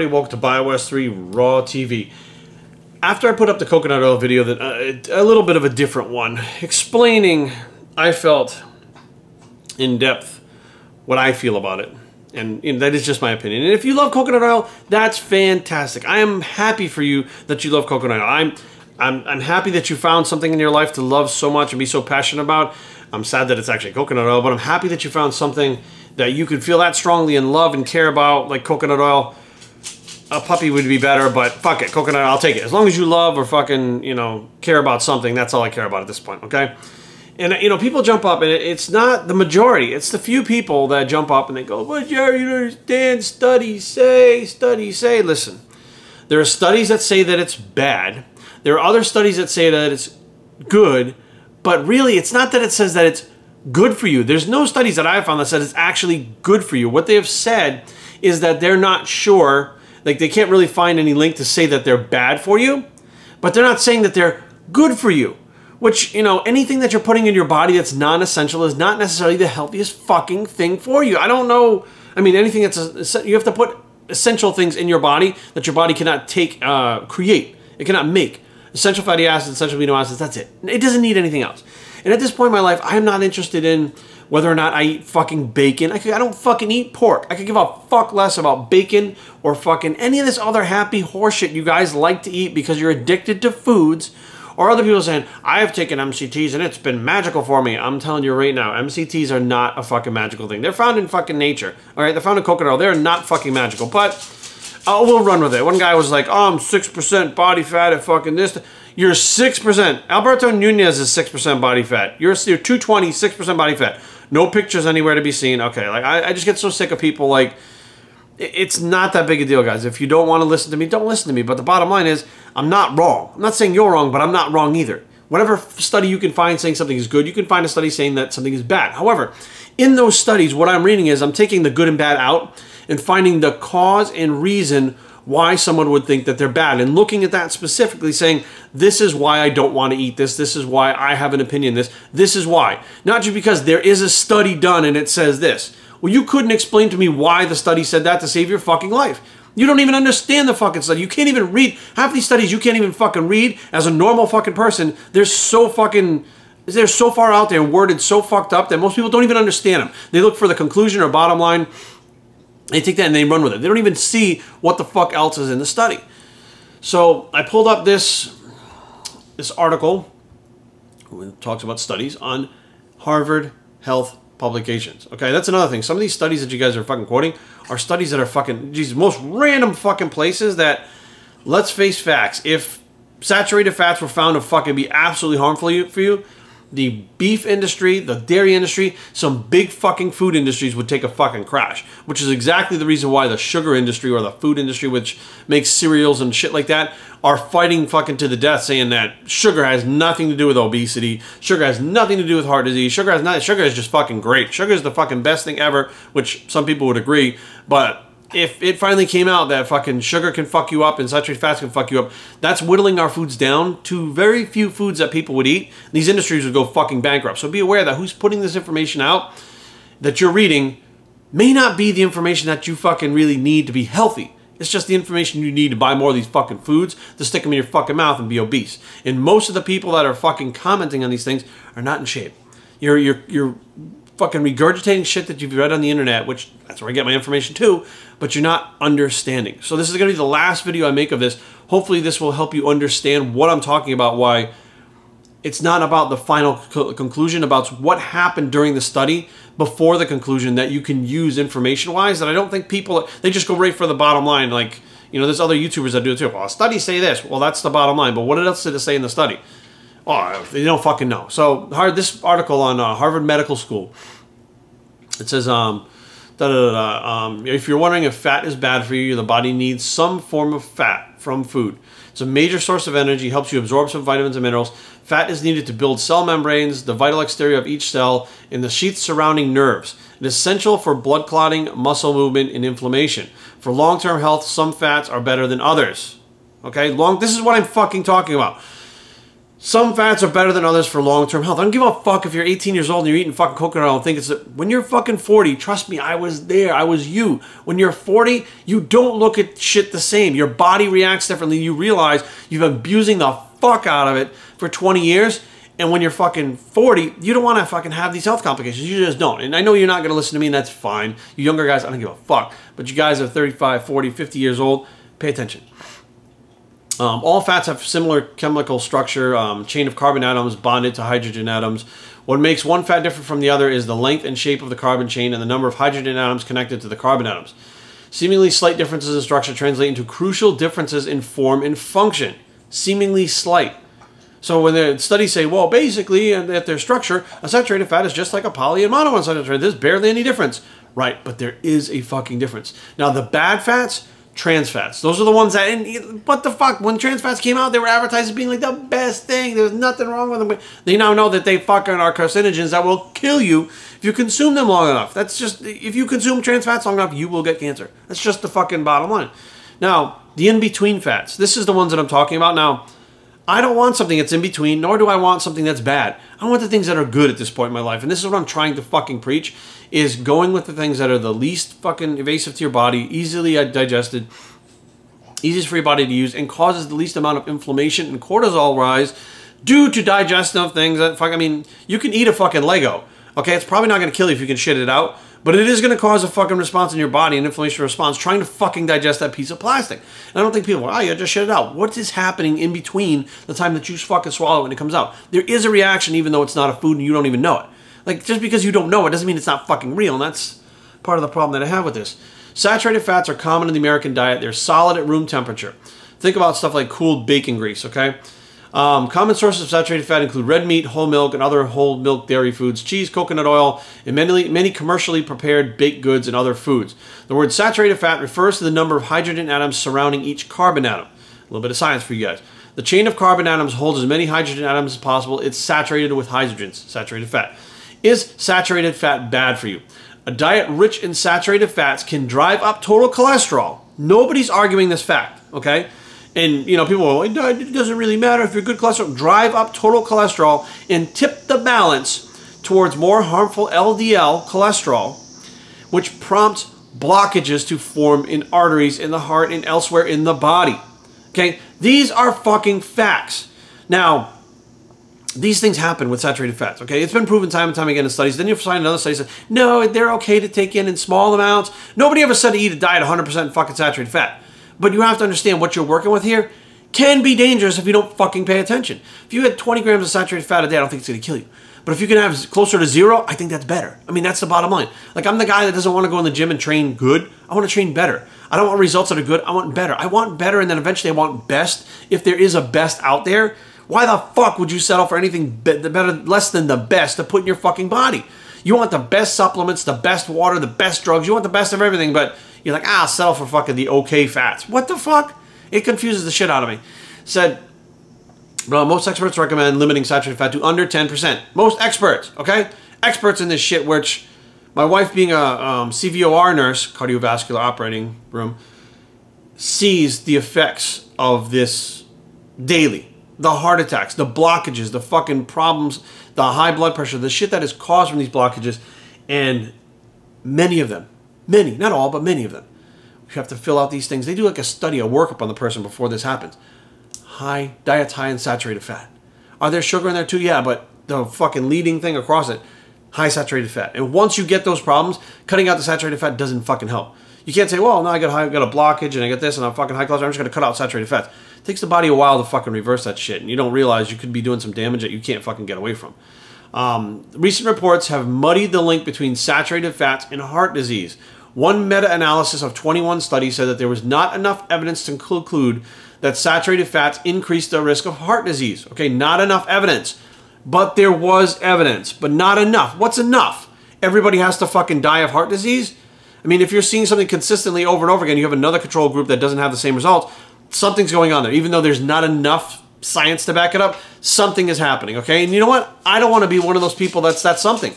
everybody, welcome to Bios3 Raw TV. After I put up the coconut oil video, that uh, a little bit of a different one, explaining, I felt, in depth, what I feel about it. And you know, that is just my opinion. And if you love coconut oil, that's fantastic. I am happy for you that you love coconut oil. I'm, I'm, I'm happy that you found something in your life to love so much and be so passionate about. I'm sad that it's actually coconut oil, but I'm happy that you found something that you could feel that strongly and love and care about, like coconut oil. A puppy would be better, but fuck it, coconut I'll take it. As long as you love or fucking, you know, care about something, that's all I care about at this point, okay? And, you know, people jump up, and it's not the majority. It's the few people that jump up and they go, well, Jerry, you understand. Studies say, studies say. Listen, there are studies that say that it's bad. There are other studies that say that it's good, but really, it's not that it says that it's good for you. There's no studies that I've found that said it's actually good for you. What they have said is that they're not sure, like they can't really find any link to say that they're bad for you, but they're not saying that they're good for you. Which, you know, anything that you're putting in your body that's non essential is not necessarily the healthiest fucking thing for you. I don't know. I mean, anything that's, a, you have to put essential things in your body that your body cannot take, uh, create. It cannot make. Essential fatty acids, essential amino acids, that's it. It doesn't need anything else. And at this point in my life, I'm not interested in whether or not I eat fucking bacon. I, could, I don't fucking eat pork. I could give a fuck less about bacon or fucking any of this other happy horseshit you guys like to eat because you're addicted to foods. Or other people saying, I have taken MCTs and it's been magical for me. I'm telling you right now, MCTs are not a fucking magical thing. They're found in fucking nature. All right, they're found in coconut oil. They're not fucking magical. But we'll run with it. One guy was like, oh, I'm 6% body fat at fucking this. You're 6%. Alberto Nunez is 6% body fat. You're, you're 220, 6% body fat. No pictures anywhere to be seen. Okay, like I, I just get so sick of people like, it's not that big a deal, guys. If you don't want to listen to me, don't listen to me. But the bottom line is, I'm not wrong. I'm not saying you're wrong, but I'm not wrong either. Whatever study you can find saying something is good, you can find a study saying that something is bad. However, in those studies, what I'm reading is I'm taking the good and bad out and finding the cause and reason why someone would think that they're bad. And looking at that specifically saying this is why I don't want to eat this. This is why I have an opinion this. This is why. Not just because there is a study done and it says this. Well you couldn't explain to me why the study said that to save your fucking life. You don't even understand the fucking study. You can't even read. Half these studies you can't even fucking read as a normal fucking person. They're so fucking they're so far out there and worded so fucked up that most people don't even understand them they look for the conclusion or bottom line they take that and they run with it. They don't even see what the fuck else is in the study. So I pulled up this this article it talks about studies on Harvard Health publications. Okay, that's another thing. Some of these studies that you guys are fucking quoting are studies that are fucking these most random fucking places that let's face facts. If saturated fats were found to fucking be absolutely harmful for you, the beef industry, the dairy industry, some big fucking food industries would take a fucking crash, which is exactly the reason why the sugar industry or the food industry, which makes cereals and shit like that, are fighting fucking to the death, saying that sugar has nothing to do with obesity, sugar has nothing to do with heart disease, sugar has not, sugar is just fucking great. Sugar is the fucking best thing ever, which some people would agree, but if it finally came out that fucking sugar can fuck you up and saturated fats can fuck you up, that's whittling our foods down to very few foods that people would eat. These industries would go fucking bankrupt. So be aware that who's putting this information out that you're reading may not be the information that you fucking really need to be healthy. It's just the information you need to buy more of these fucking foods to stick them in your fucking mouth and be obese. And most of the people that are fucking commenting on these things are not in shape. You're you're you're fucking regurgitating shit that you've read on the internet, which that's where I get my information too, but you're not understanding. So this is going to be the last video I make of this. Hopefully this will help you understand what I'm talking about, why it's not about the final conclusion, about what happened during the study before the conclusion that you can use information-wise, that I don't think people, they just go right for the bottom line, like, you know, there's other YouTubers that do it too. Well, studies say this. Well, that's the bottom line. But what else did it say in the study? Oh, they don't fucking know. So this article on uh, Harvard Medical School, it says, um, da, da, da, um, if you're wondering if fat is bad for you, the body needs some form of fat from food. It's a major source of energy, helps you absorb some vitamins and minerals. Fat is needed to build cell membranes, the vital exterior of each cell, and the sheath surrounding nerves. It is essential for blood clotting, muscle movement, and inflammation. For long-term health, some fats are better than others. Okay, long. This is what I'm fucking talking about Some fats are better than others for long-term health. I don't give a fuck if you're 18 years old and you're eating fucking coconut oil and think it's... A, when you're fucking 40, trust me, I was there. I was you. When you're 40, you don't look at shit the same. Your body reacts differently. You realize you've been abusing the fuck out of it for 20 years. And when you're fucking 40, you don't want to fucking have these health complications. You just don't. And I know you're not going to listen to me, and that's fine. You younger guys, I don't give a fuck. But you guys are 35, 40, 50 years old, pay attention. Um, all fats have similar chemical structure, um, chain of carbon atoms bonded to hydrogen atoms. What makes one fat different from the other is the length and shape of the carbon chain and the number of hydrogen atoms connected to the carbon atoms. Seemingly slight differences in structure translate into crucial differences in form and function. Seemingly slight. So when the studies say, well, basically at their structure, a saturated fat is just like a poly and monounsaturated. There's barely any difference. Right, but there is a fucking difference. Now the bad fats, trans fats. Those are the ones that, and what the fuck? When trans fats came out, they were advertised as being like the best thing. There's nothing wrong with them. They now know that they fucking are carcinogens that will kill you if you consume them long enough. That's just, if you consume trans fats long enough, you will get cancer. That's just the fucking bottom line. Now, the in-between fats. This is the ones that I'm talking about. Now, I don't want something that's in between, nor do I want something that's bad. I want the things that are good at this point in my life. And this is what I'm trying to fucking preach is going with the things that are the least fucking invasive to your body, easily digested, easiest for your body to use, and causes the least amount of inflammation and cortisol rise due to digestive things that fuck. I mean, you can eat a fucking Lego. Okay, it's probably not going to kill you if you can shit it out, but it is going to cause a fucking response in your body, an inflammation response, trying to fucking digest that piece of plastic. And I don't think people are, oh, yeah, just shit it out. What is happening in between the time that you fucking swallow it and it comes out? There is a reaction, even though it's not a food and you don't even know it. Like, just because you don't know it doesn't mean it's not fucking real, and that's part of the problem that I have with this. Saturated fats are common in the American diet. They're solid at room temperature. Think about stuff like cooled bacon grease, okay? Um, common sources of saturated fat include red meat, whole milk, and other whole milk dairy foods, cheese, coconut oil, and many, many commercially prepared baked goods and other foods. The word saturated fat refers to the number of hydrogen atoms surrounding each carbon atom. A little bit of science for you guys. The chain of carbon atoms holds as many hydrogen atoms as possible. It's saturated with hydrogens, saturated fat. Is saturated fat bad for you? A diet rich in saturated fats can drive up total cholesterol. Nobody's arguing this fact, okay? And, you know, people are like, it doesn't really matter if you're good cholesterol. Drive up total cholesterol and tip the balance towards more harmful LDL cholesterol, which prompts blockages to form in arteries in the heart and elsewhere in the body. Okay? These are fucking facts. Now, these things happen with saturated fats, okay? It's been proven time and time again in studies. Then you find another study says, no, they're okay to take in in small amounts. Nobody ever said to eat a diet 100% fucking saturated fat. But you have to understand what you're working with here can be dangerous if you don't fucking pay attention. If you had 20 grams of saturated fat a day, I don't think it's to kill you. But if you can have closer to zero, I think that's better. I mean, that's the bottom line. Like, I'm the guy that doesn't want to go in the gym and train good. I want to train better. I don't want results that are good. I want better. I want better, and then eventually I want best. If there is a best out there, why the fuck would you settle for anything better, less than the best to put in your fucking body? You want the best supplements, the best water, the best drugs. You want the best of everything, but you're like, ah, I'll settle for fucking the okay fats. What the fuck? It confuses the shit out of me. Said, well, most experts recommend limiting saturated fat to under 10%. Most experts, okay? Experts in this shit, which my wife being a um, CVOR nurse, cardiovascular operating room, sees the effects of this daily. The heart attacks, the blockages, the fucking problems, the high blood pressure, the shit that is caused from these blockages, and many of them Many, not all, but many of them. You have to fill out these things. They do like a study, a workup on the person before this happens. High, diet's high in saturated fat. Are there sugar in there too? Yeah, but the fucking leading thing across it, high saturated fat. And once you get those problems, cutting out the saturated fat doesn't fucking help. You can't say, well, now I got, high, I got a blockage and I got this and I'm fucking high cholesterol. I'm just going to cut out saturated fats. It takes the body a while to fucking reverse that shit. And you don't realize you could be doing some damage that you can't fucking get away from. Um, recent reports have muddied the link between saturated fats and heart disease. One meta analysis of 21 studies said that there was not enough evidence to conclude that saturated fats increase the risk of heart disease. Okay, not enough evidence. But there was evidence, but not enough. What's enough? Everybody has to fucking die of heart disease? I mean, if you're seeing something consistently over and over again, you have another control group that doesn't have the same results, something's going on there. Even though there's not enough science to back it up, something is happening, okay? And you know what? I don't want to be one of those people that's that's something.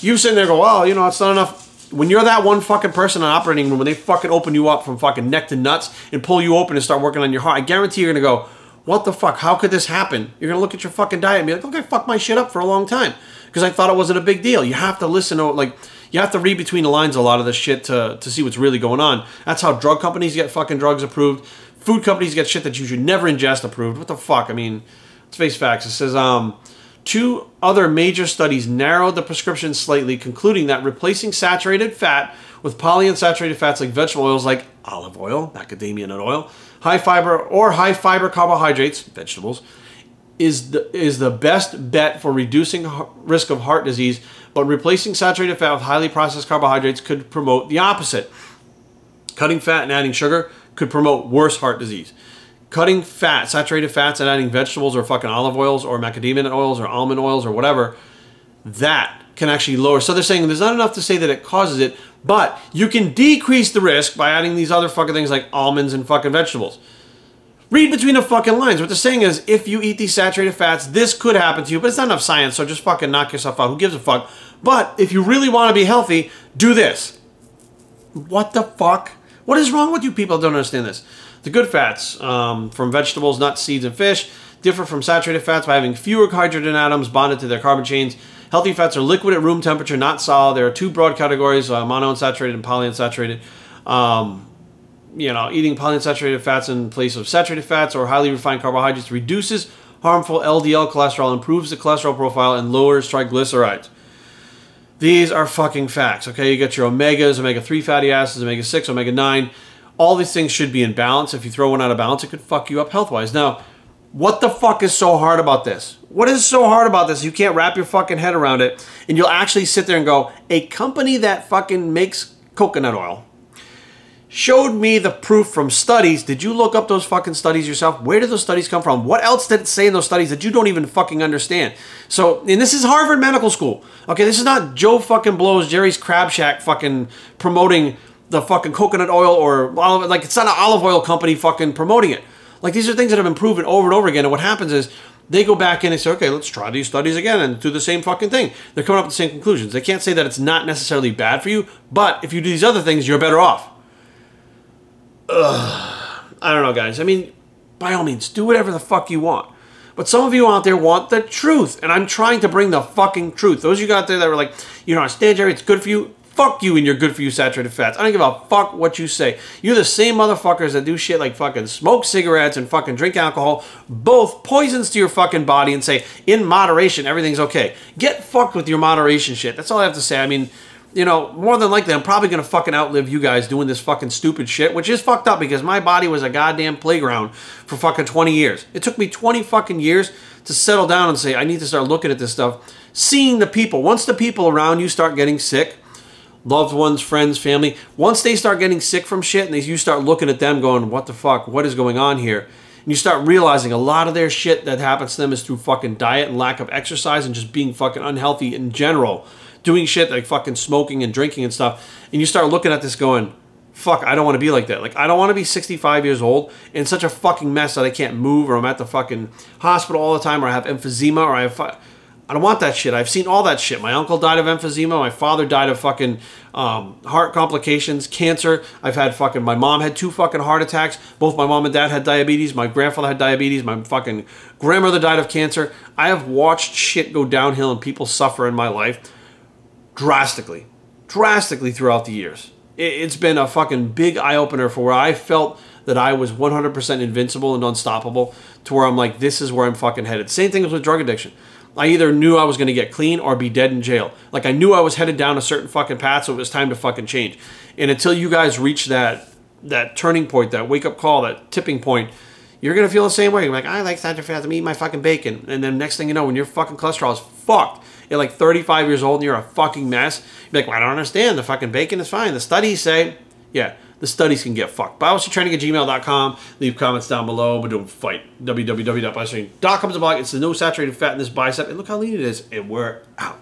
You sitting there go, well, you know, it's not enough when you're that one fucking person in an operating room, when they fucking open you up from fucking neck to nuts and pull you open and start working on your heart, I guarantee you're gonna go, What the fuck? How could this happen? You're gonna look at your fucking diet and be like, okay, fuck my shit up for a long time because I thought it wasn't a big deal. You have to listen to like you have to read between the lines a lot of this shit to to see what's really going on. That's how drug companies get fucking drugs approved. Food companies get shit that you should never ingest approved. What the fuck? I mean, let's face facts. It says um Two other major studies narrowed the prescription slightly, concluding that replacing saturated fat with polyunsaturated fats like vegetable oils like olive oil, macadamia nut oil, high fiber or high fiber carbohydrates, vegetables, is the, is the best bet for reducing risk of heart disease, but replacing saturated fat with highly processed carbohydrates could promote the opposite. Cutting fat and adding sugar could promote worse heart disease cutting fat, saturated fats, and adding vegetables or fucking olive oils or macadamia oils or almond oils or whatever, that can actually lower. So they're saying there's not enough to say that it causes it, but you can decrease the risk by adding these other fucking things like almonds and fucking vegetables. Read between the fucking lines. What they're saying is if you eat these saturated fats, this could happen to you, but it's not enough science, so just fucking knock yourself out. Who gives a fuck? But if you really want to be healthy, do this. What the fuck? What is wrong with you people? I don't understand this. The good fats um, from vegetables, nuts, seeds, and fish differ from saturated fats by having fewer hydrogen atoms bonded to their carbon chains. Healthy fats are liquid at room temperature, not solid. There are two broad categories: uh, monounsaturated and polyunsaturated. Um, you know, eating polyunsaturated fats in place of saturated fats or highly refined carbohydrates reduces harmful LDL cholesterol, improves the cholesterol profile, and lowers triglycerides. These are fucking facts, okay? You get your omegas, omega 3 fatty acids, omega 6, omega 9 all these things should be in balance. If you throw one out of balance, it could fuck you up health wise. Now, what the fuck is so hard about this? What is so hard about this? You can't wrap your fucking head around it. And you'll actually sit there and go, a company that fucking makes coconut oil showed me the proof from studies. Did you look up those fucking studies yourself? Where did those studies come from? What else did it say in those studies that you don't even fucking understand? So, and this is Harvard Medical School. Okay, this is not Joe fucking blows Jerry's Crab Shack fucking promoting the fucking coconut oil or olive, like it's not an olive oil company fucking promoting it. Like these are things that have been proven over and over again. And what happens is they go back in and say, okay, let's try these studies again and do the same fucking thing. They're coming up with the same conclusions. They can't say that it's not necessarily bad for you, but if you do these other things, you're better off. Ugh. I don't know, guys. I mean, by all means, do whatever the fuck you want. But some of you out there want the truth, and I'm trying to bring the fucking truth. Those of you out there that were like, you know, on stage it's good for you. Fuck you and your good for you saturated fats. I don't give a fuck what you say. You're the same motherfuckers that do shit like fucking smoke cigarettes and fucking drink alcohol, both poisons to your fucking body and say, in moderation, everything's okay. Get fucked with your moderation shit. That's all I have to say. I mean, you know, more than likely, I'm probably gonna fucking outlive you guys doing this fucking stupid shit, which is fucked up because my body was a goddamn playground for fucking 20 years. It took me 20 fucking years to settle down and say, I need to start looking at this stuff. Seeing the people. Once the people around you start getting sick, loved ones, friends, family, once they start getting sick from shit and they, you start looking at them going, what the fuck, what is going on here? And you start realizing a lot of their shit that happens to them is through fucking diet and lack of exercise and just being fucking unhealthy in general. Doing shit like fucking smoking and drinking and stuff. And you start looking at this going, fuck, I don't want to be like that. Like, I don't want to be 65 years old in such a fucking mess that I can't move or I'm at the fucking hospital all the time or I have emphysema or I have. I don't want that shit. I've seen all that shit. My uncle died of emphysema. My father died of fucking um, heart complications, cancer. I've had fucking, my mom had two fucking heart attacks. Both my mom and dad had diabetes. My grandfather had diabetes. My fucking grandmother died of cancer. I have watched shit go downhill and people suffer in my life drastically, drastically throughout the years. It's been a fucking big eye opener for where I felt that I was 100% invincible and unstoppable to where I'm like, this is where I'm fucking headed. Same thing with drug addiction. I either knew I was going to get clean or be dead in jail. Like I knew I was headed down a certain fucking path, so it was time to fucking change. And until you guys reach that that turning point, that wake up call, that tipping point, you're gonna feel the same way. You're like, I like saturated fat. I'm eating my fucking bacon, and then next thing you know, when your fucking cholesterol is fucked, you're like 35 years old and you're a fucking mess. You're like, well, I don't understand. The fucking bacon is fine. The studies say, yeah, the studies can get fucked. Bios3training at gmail.com. Leave comments down below, but don't fight. www.bios3training.com is a blog. It's the no saturated fat in this bicep. And look how lean it is. And we're out.